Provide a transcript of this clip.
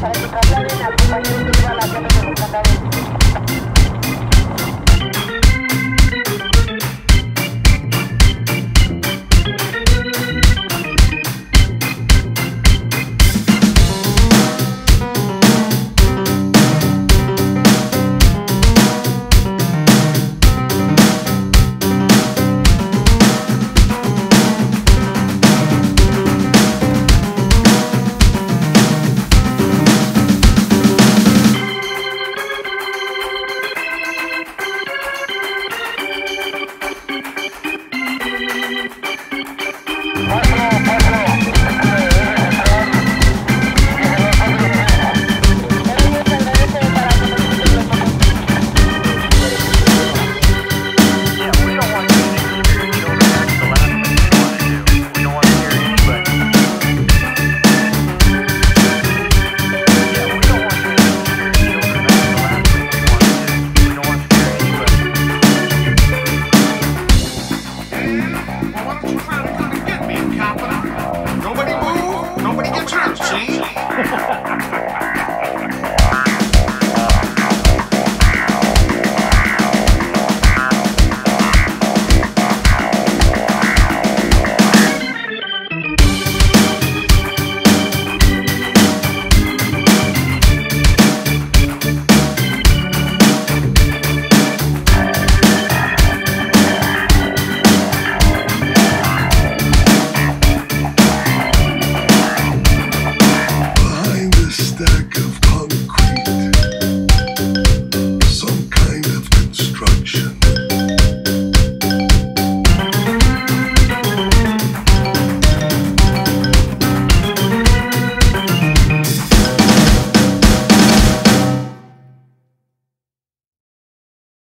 Para que en algún país de la que